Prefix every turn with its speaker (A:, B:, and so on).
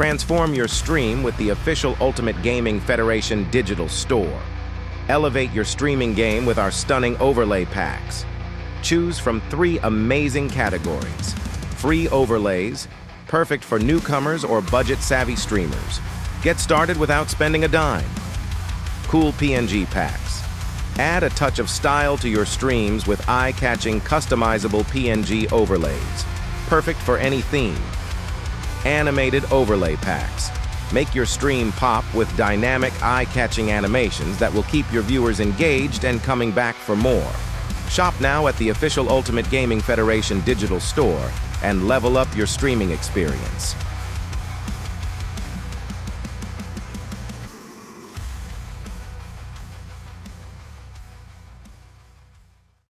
A: Transform your stream with the official Ultimate Gaming Federation digital store. Elevate your streaming game with our stunning overlay packs. Choose from three amazing categories. Free overlays, perfect for newcomers or budget-savvy streamers. Get started without spending a dime. Cool PNG packs. Add a touch of style to your streams with eye-catching customizable PNG overlays. Perfect for any theme. Animated overlay packs. Make your stream pop with dynamic, eye-catching animations that will keep your viewers engaged and coming back for more. Shop now at the official Ultimate Gaming Federation digital store and level up your streaming experience.